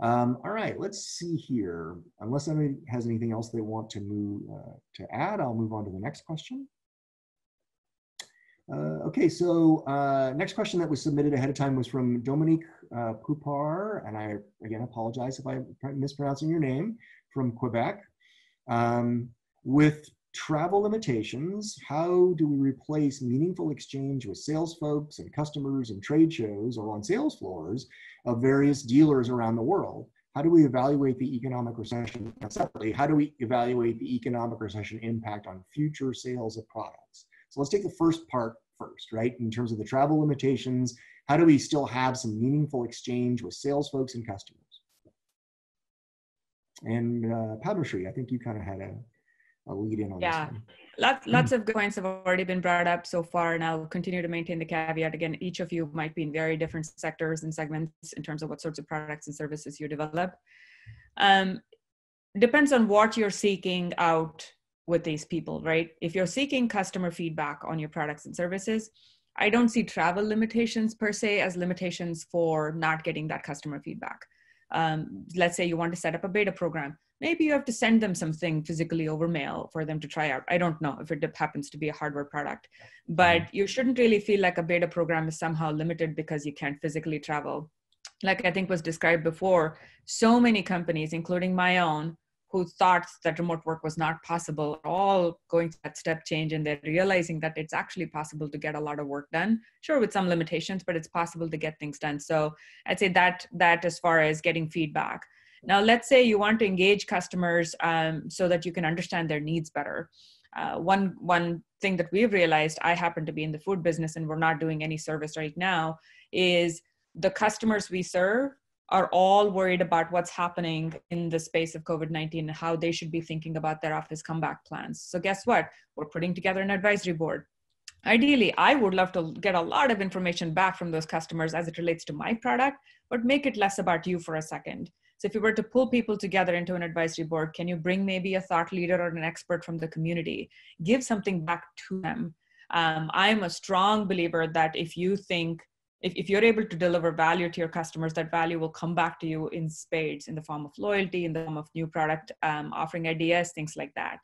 Um, all right, let's see here. Unless anybody has anything else they want to move uh, to add, I'll move on to the next question. Uh, okay, so uh, next question that was submitted ahead of time was from Dominique uh, Poupar, and I again apologize if I'm mispronouncing your name, from Quebec. Um, with travel limitations, how do we replace meaningful exchange with sales folks and customers and trade shows or on sales floors of various dealers around the world? How do we evaluate the economic recession separately? How do we evaluate the economic recession impact on future sales of products? So let's take the first part first, right? In terms of the travel limitations, how do we still have some meaningful exchange with sales folks and customers? And uh, Padmashree, I think you kind of had a, a lead in on yeah. this one. Lots, lots of good points have already been brought up so far, and I'll continue to maintain the caveat. Again, each of you might be in very different sectors and segments in terms of what sorts of products and services you develop. Um, depends on what you're seeking out with these people, right? If you're seeking customer feedback on your products and services, I don't see travel limitations per se as limitations for not getting that customer feedback. um, let's say you want to set up a beta program maybe you have to send them something physically over mail for them to try out i don't know if it happens to be a hardware product but mm-hmm. you shouldn't really feel like a beta program is somehow limited because you can't physically travel like i think was described before so many companies including my own who thought that remote work was not possible at all going to that step change and they're realizing that it's actually possible to get a lot of work done. Sure with some limitations but it's possible to get things done. So i'd say that that as far as getting feedback. Now let's say you want to engage customers um, so that you can understand their needs better. Uh, one one thing that we've realized i happen to be in the food business and we're not doing any service right now is the customers we serve are all worried about what's happening in the space of COVID 19 and how they should be thinking about their office comeback plans. So, guess what? We're putting together an advisory board. Ideally, I would love to get a lot of information back from those customers as it relates to my product, but make it less about you for a second. So, if you were to pull people together into an advisory board, can you bring maybe a thought leader or an expert from the community? Give something back to them. Um, I'm a strong believer that if you think if, if you're able to deliver value to your customers, that value will come back to you in spades in the form of loyalty, in the form of new product um, offering ideas, things like that.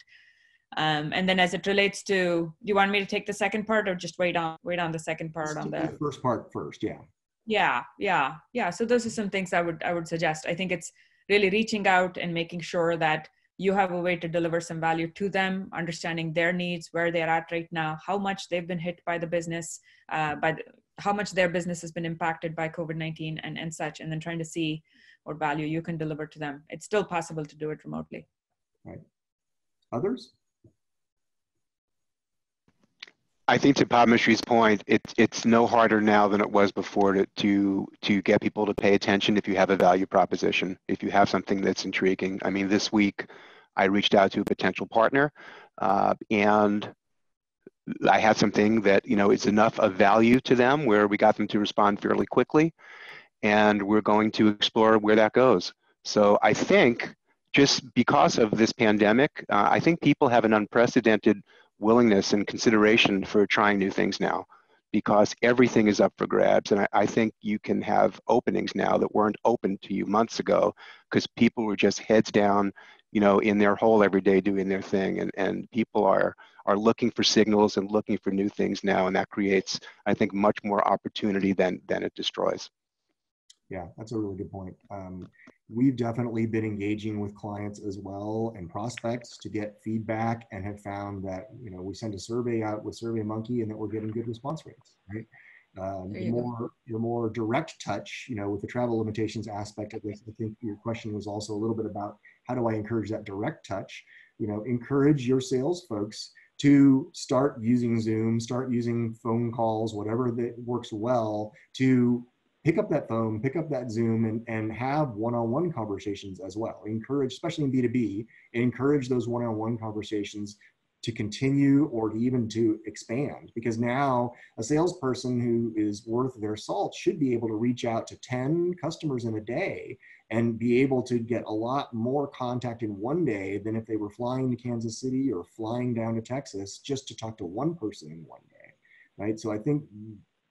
Um, and then as it relates to, do you want me to take the second part or just wait on wait on the second part on the, the first part first? Yeah. Yeah, yeah, yeah. So those are some things I would I would suggest. I think it's really reaching out and making sure that you have a way to deliver some value to them, understanding their needs, where they're at right now, how much they've been hit by the business, uh, by the, how much their business has been impacted by covid-19 and, and such and then trying to see what value you can deliver to them. It's still possible to do it remotely. Right. Others? I think to Padmashree's point, it's it's no harder now than it was before to, to to get people to pay attention if you have a value proposition, if you have something that's intriguing. I mean, this week I reached out to a potential partner, uh, and I had something that you know is enough of value to them where we got them to respond fairly quickly, and we're going to explore where that goes. So I think just because of this pandemic, uh, I think people have an unprecedented willingness and consideration for trying new things now because everything is up for grabs. And I, I, think you can have openings now that weren't open to you months ago because people were just heads down, you know, in their hole every day doing their thing. And, and people are are looking for signals and looking for new things now, and that creates, I think, much more opportunity than than it destroys. Yeah, that's a really good point. Um, we've definitely been engaging with clients as well and prospects to get feedback, and have found that you know we send a survey out with SurveyMonkey, and that we're getting good response rates. Right. Um, the more your more direct touch, you know, with the travel limitations aspect of this, I think your question was also a little bit about how do I encourage that direct touch? You know, encourage your sales folks to start using Zoom, start using phone calls, whatever that works well to pick up that phone, pick up that Zoom and, and have one-on-one conversations as well. Encourage, especially in B2B, encourage those one-on-one conversations to continue or to even to expand because now a salesperson who is worth their salt should be able to reach out to 10 customers in a day and be able to get a lot more contact in one day than if they were flying to Kansas City or flying down to Texas just to talk to one person in one day, right? So I think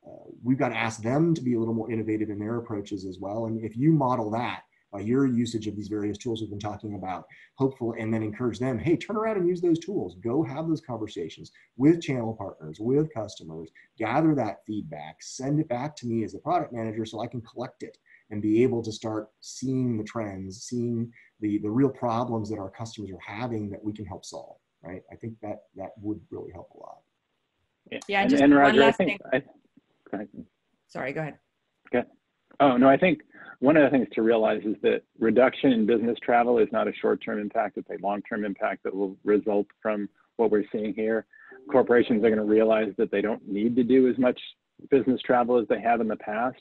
uh, we've got to ask them to be a little more innovative in their approaches as well. And if you model that by your usage of these various tools we've been talking about, hopeful, and then encourage them, hey, turn around and use those tools. Go have those conversations with channel partners, with customers, gather that feedback, send it back to me as a product manager so I can collect it and be able to start seeing the trends, seeing the, the real problems that our customers are having that we can help solve, right? I think that that would really help a lot. Yeah, yeah and, just and Roger, one last I think, thing. I, go Sorry, go ahead. Oh, no, I think one of the things to realize is that reduction in business travel is not a short-term impact, it's a long-term impact that will result from what we're seeing here. Corporations are going to realize that they don't need to do as much business travel as they have in the past.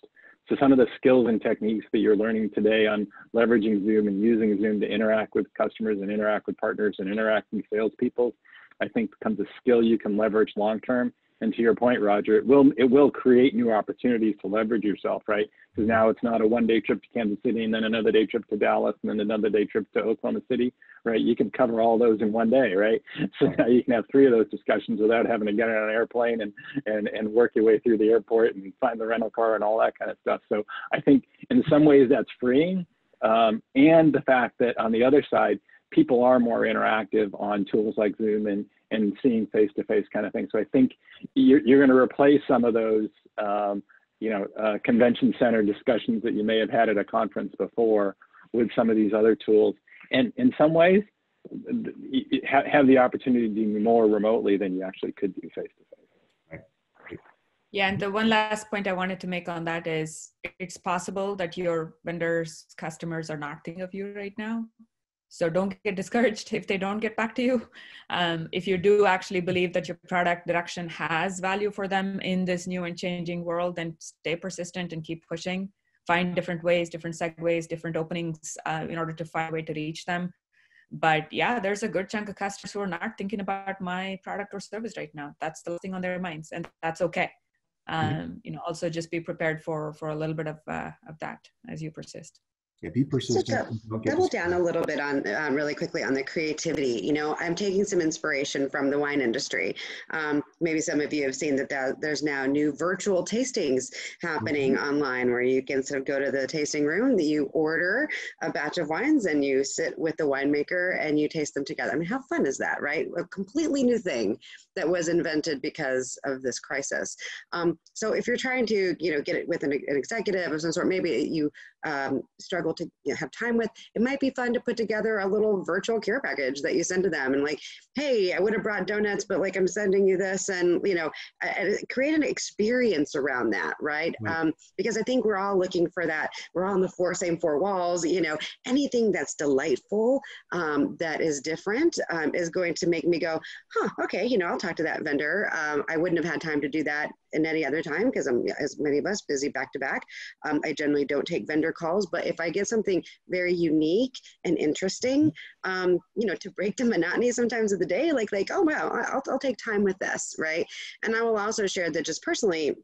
So some of the skills and techniques that you're learning today on leveraging Zoom and using Zoom to interact with customers and interact with partners and interact with salespeople, I think becomes a skill you can leverage long term. And to your point, Roger, it will it will create new opportunities to leverage yourself, right? Because now it's not a one day trip to Kansas City and then another day trip to Dallas and then another day trip to Oklahoma City, right? You can cover all those in one day, right? So now you can have three of those discussions without having to get on an airplane and and and work your way through the airport and find the rental car and all that kind of stuff. So I think in some ways that's freeing um, and the fact that on the other side, people are more interactive on tools like Zoom and, and seeing face-to-face kind of thing. So I think you're, you're going to replace some of those, um, you know, uh, convention center discussions that you may have had at a conference before with some of these other tools. And in some ways, have the opportunity to do more remotely than you actually could do face-to-face. Yeah, and the one last point I wanted to make on that is it's possible that your vendors, customers are not thinking of you right now. So don't get discouraged if they don't get back to you. Um, if you do actually believe that your product direction has value for them in this new and changing world, then stay persistent and keep pushing. Find different ways, different segues, different openings uh, in order to find a way to reach them. But yeah, there's a good chunk of customers who are not thinking about my product or service right now. That's the thing on their minds, and that's okay. Mm-hmm. Um, you know, also just be prepared for for a little bit of uh, of that as you persist yeah, be persistent. So double down a little bit on um, really quickly on the creativity. You know, I'm taking some inspiration from the wine industry. Um, maybe some of you have seen that there's now new virtual tastings happening mm-hmm. online where you can sort of go to the tasting room, that you order a batch of wines and you sit with the winemaker and you taste them together. I mean, how fun is that, right? A completely new thing that was invented because of this crisis. Um, so if you're trying to, you know, get it with an, an executive of some sort, maybe you um, struggle to you know, have time with, it might be fun to put together a little virtual care package that you send to them and like, hey, I would have brought donuts, but like I'm sending you this and, you know, create an experience around that, right? right. Um, because I think we're all looking for that. We're all on the four, same four walls, you know, anything that's delightful, um, that is different um, is going to make me go, huh, okay, you know, I'll talk to that vendor. Um, I wouldn't have had time to do that in any other time because I'm, as many of us, busy back to back. Um, I generally don't take vendor calls, but if I get something very unique and interesting, um, you know, to break the monotony sometimes of the day, like like oh wow, I'll, I'll take time with this, right? And I will also share that just personally,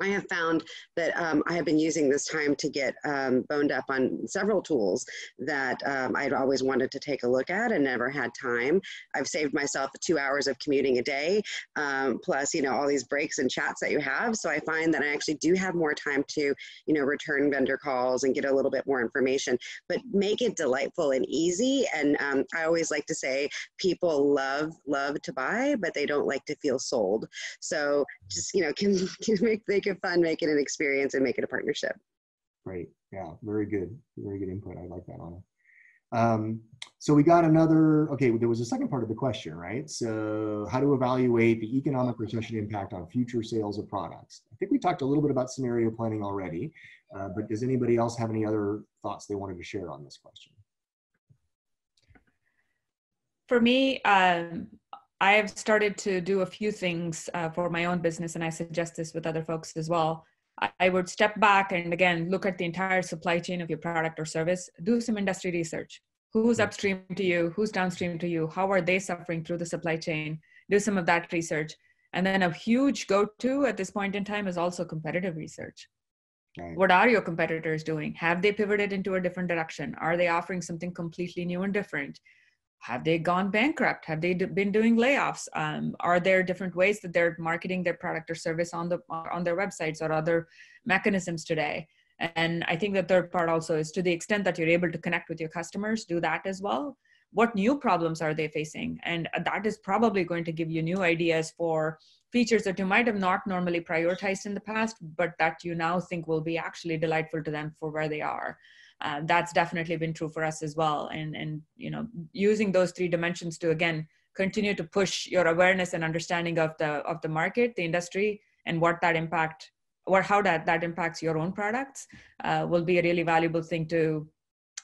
I have found that um, I have been using this time to get um, boned up on several tools that um, I'd always wanted to take a look at and never had time. I've saved myself two hours of commuting a day, um, plus, you know, all these breaks and chats that you have. So I find that I actually do have more time to, you know, return vendor calls and get a little bit more information, but make it delightful and easy. And um, I always like to say people love, love to buy, but they don't like to feel sold. So just, you know, can, can make, they can it fun, make it an experience, and make it a partnership. Great. Yeah, very good. Very good input. I like that, Ana. Um, so we got another, okay, there was a second part of the question, right? So how to evaluate the economic recession impact on future sales of products. I think we talked a little bit about scenario planning already, uh, but does anybody else have any other thoughts they wanted to share on this question? For me, um, I have started to do a few things uh, for my own business, and I suggest this with other folks as well. I would step back and again look at the entire supply chain of your product or service, do some industry research. Who's upstream to you? Who's downstream to you? How are they suffering through the supply chain? Do some of that research. And then a huge go to at this point in time is also competitive research. Right. What are your competitors doing? Have they pivoted into a different direction? Are they offering something completely new and different? Have they gone bankrupt? Have they been doing layoffs? Um, are there different ways that they're marketing their product or service on the on their websites or other mechanisms today? And i think the third part also is to the extent that you're able to connect with your customers do that as well. What new problems are they facing? And that is probably going to give you new ideas for features that you might have not normally prioritized in the past but that you now think will be actually delightful to them for where they are uh, that's definitely been true for us as well and and you know using those three dimensions to again continue to push your awareness and understanding of the of the market the industry and what that impact or how that that impacts your own products uh, will be a really valuable thing to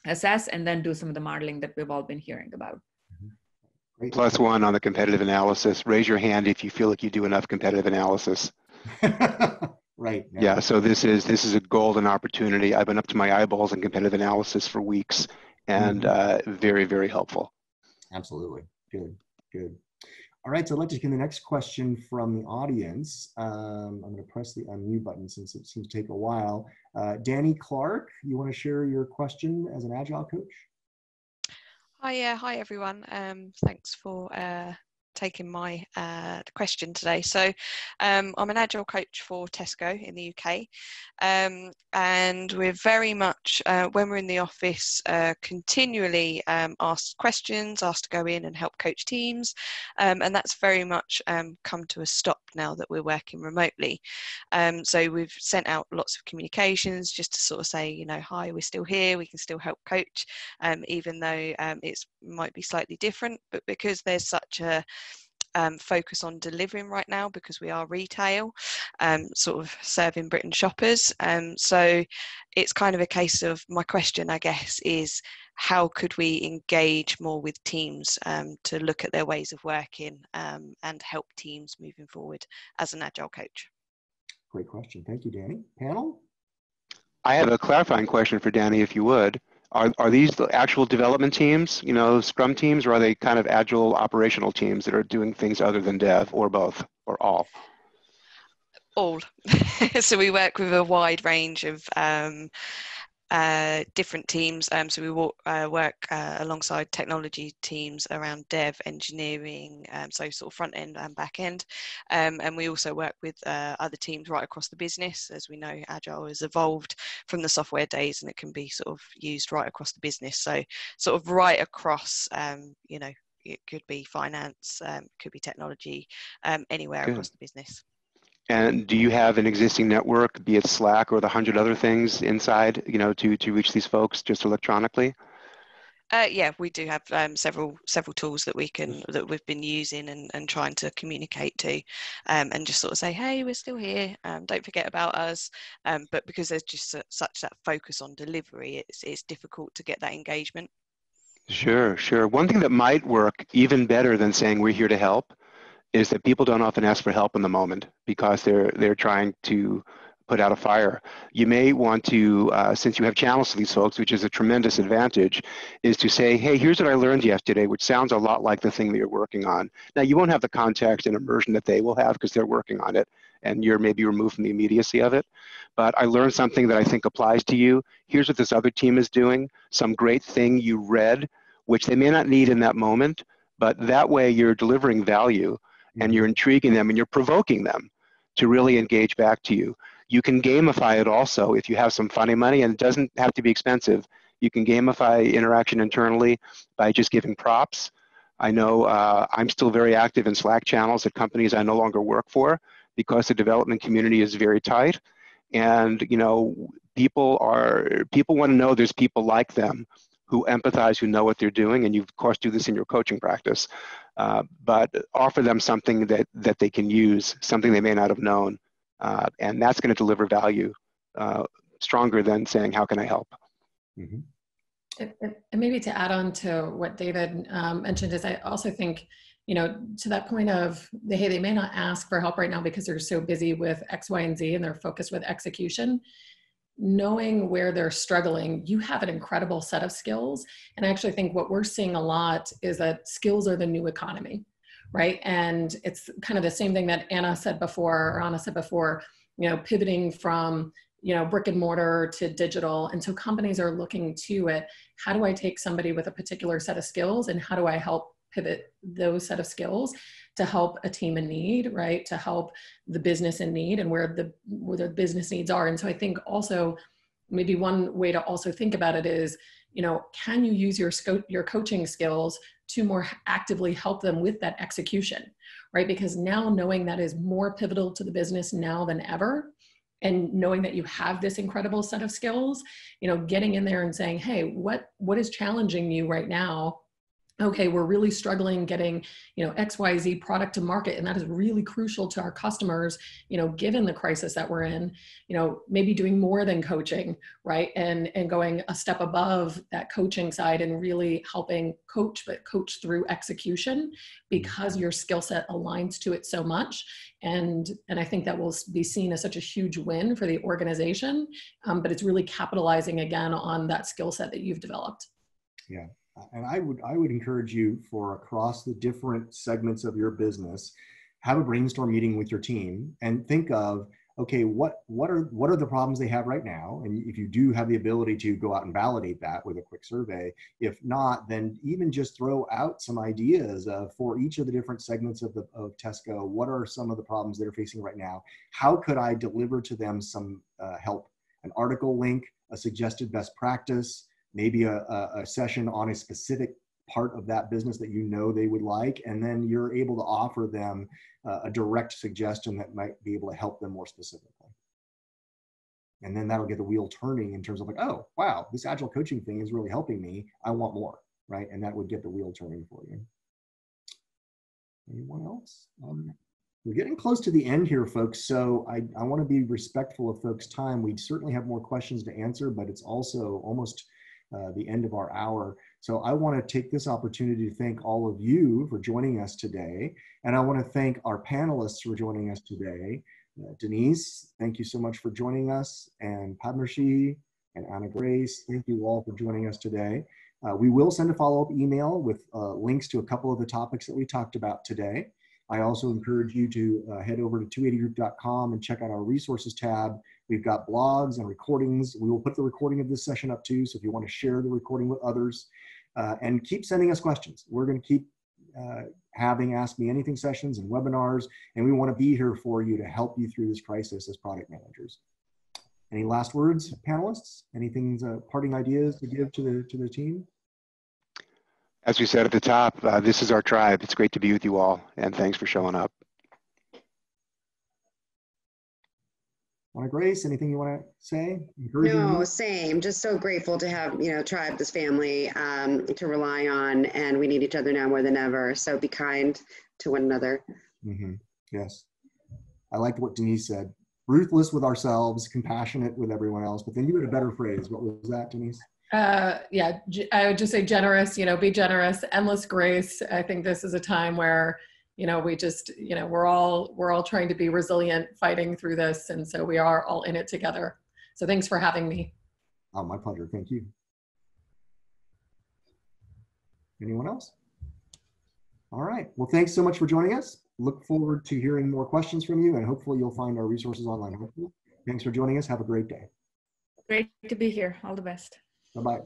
assess and then do some of the modeling that we've all been hearing about mm-hmm. Plus one on the competitive analysis. Raise your hand if you feel like you do enough competitive analysis. Right. Yeah. yeah. So this is this is a golden opportunity. I've been up to my eyeballs in competitive analysis for weeks, and mm-hmm. uh, very very helpful. Absolutely. Good. Good. All right. So let's get the next question from the audience. Um, I'm going to press the unmute button since it seems to take a while. Uh, Danny Clark, you want to share your question as an agile coach? Hi. Yeah. Hi everyone. Um, thanks for uh, taking my uh, question today. So um, I'm an agile coach for Tesco in the UK, um, and we're very much uh, when we're in the office uh, continually um, asked questions, asked to go in and help coach teams, um, and that's very much um, come to a stop now that we're working remotely. Um, so we've sent out lots of communications just to sort of say, you know, hi, we're still here, we can still help coach, even though it might be slightly different, but because there's such a um, focus on delivering right now because we are retail, um, sort of serving Britain shoppers. Um, so it's kind of a case of my question, I guess, is how could we engage more with teams um, to look at their ways of working um, and help teams moving forward as an agile coach? Great question. Thank you, Danny. Panel? I have a clarifying question for Danny, if you would. Are, are these the actual development teams, you know, Scrum teams, or are they kind of agile operational teams that are doing things other than dev, or both, or all? All. so we work with a wide range of um, uh, different teams. Um, so we walk, uh, work uh, alongside technology teams around dev, engineering, um, so sort of front end and back end. Um, and we also work with uh, other teams right across the business. As we know, Agile has evolved from the software days and it can be sort of used right across the business. So sort of right across, um, you know, it could be finance, um, could be technology, um, anywhere Good. across the business. And do you have an existing network, be it Slack or the hundred other things inside, you know, to to reach these folks just electronically? Uh, yeah, we do have um, several several tools that we can that we've been using and, and trying to communicate to, um, and just sort of say, hey, we're still here. Um, don't forget about us. Um, but because there's just a, such that focus on delivery, it's it's difficult to get that engagement. Sure, sure. One thing that might work even better than saying we're here to help is that people don't often ask for help in the moment because they're they're trying to put out a fire. You may want to, uh, since you have channels to these folks, which is a tremendous advantage, is to say, hey, here's what I learned yesterday, which sounds a lot like the thing that you're working on. Now, you won't have the context and immersion that they will have because they're working on it and you're maybe removed from the immediacy of it. But I learned something that I think applies to you. Here's what this other team is doing, some great thing you read, which they may not need in that moment, but that way you're delivering value and you're intriguing them and you're provoking them to really engage back to you. You can gamify it also if you have some funny money, and it doesn't have to be expensive. You can gamify interaction internally by just giving props. I know uh, I'm still very active in Slack channels at companies I no longer work for because the development community is very tight. And you know, people are people want to know there's people like them who empathize, who know what they're doing, and you of course do this in your coaching practice. Uh, but offer them something that that they can use, something they may not have known, uh, and that's going to deliver value uh, stronger than saying, "How can I help?" Mm-hmm. And maybe to add on to what David um, mentioned is, I also think you know, to that point of, hey, they may not ask for help right now because they're so busy with X, Y, and Z and they're focused with execution knowing where they're struggling, you have an incredible set of skills. And I actually think what we're seeing a lot is that skills are the new economy, right? And it's kind of the same thing that Ana said before, or Ana said before, you know, pivoting from you know brick and mortar to digital and so companies are looking to it how do i take somebody with a particular set of skills and how do i help pivot those set of skills to help a team in need, right? To help the business in need and where the where the business needs are. And so I think also maybe one way to also think about it is, you know, can you use your scope your coaching skills to more actively help them with that execution, right? Because now knowing that is more pivotal to the business now than ever, and knowing that you have this incredible set of skills you know getting in there and saying hey what what is challenging you right now okay we're really struggling getting you know xyz product to market and that is really crucial to our customers you know given the crisis that we're in you know maybe doing more than coaching right? And and going a step above that coaching side and really helping coach but coach through execution because your skill set aligns to it so much. And and i think that will be seen as such a huge win for the organization um, but it's really capitalizing again on that skill set that you've developed. Yeah and I would I would encourage you for across the different segments of your business, have a brainstorm meeting with your team and think of okay, what, what, are, what are the problems they have right now? And if you do have the ability to go out and validate that with a quick survey, if not, then even just throw out some ideas uh, for each of the different segments of, the, of Tesco. What are some of the problems they're facing right now? How could I deliver to them some uh, help? An article link, a suggested best practice, maybe a, a, session on a specific part of that business that you know they would like, and then you're able to offer them uh, a direct suggestion that might be able to help them more specifically. And then that'll get the wheel turning in terms of like, oh, wow, this agile coaching thing is really helping me. I want more, right? And that would get the wheel turning for you. Anyone else? Um, we're getting close to the end here, folks. So I, I want to be respectful of folks' time. We certainly have more questions to answer, but it's also almost uh, the end of our hour. So I want to take this opportunity to thank all of you for joining us today. And I want to thank our panelists for joining us today. Uh, Denise, thank you so much for joining us. And Padmashree and Ana Grace, thank you all for joining us today. Uh, we will send a follow-up email with uh, links to a couple of the topics that we talked about today. I also encourage you to uh, head over to 280group.com and check out our resources tab. We've got blogs and recordings. We will put the recording of this session up too. So if you want to share the recording with others uh, and keep sending us questions, we're going to keep uh, having Ask Me Anything sessions and webinars, and we want to be here for you to help you through this crisis as product managers. Any last words, panelists? Anything, uh, parting ideas to give to the to the team? As we said at the top, uh, this is our tribe. It's great to be with you all, and thanks for showing up. Ana Grace, anything you want to say? No, same. Just so grateful to have, you know, tribe, this family um, to rely on, and we need each other now more than ever. So be kind to one another. Mm-hmm. Yes. I liked what Denise said. Ruthless with ourselves, compassionate with everyone else. But then you had a better phrase. What was that, Denise? Uh, yeah, I would just say generous, you know, be generous, endless grace. I think this is a time where, you know, we just, you know, we're all, we're all trying to be resilient fighting through this. And so we are all in it together. So thanks for having me. Oh, my pleasure. Thank you. Anyone else? All right. Well, thanks so much for joining us. Look forward to hearing more questions from you and hopefully you'll find our resources online. Thanks for joining us. Have a great day. Great to be here. All the best. Bye-bye.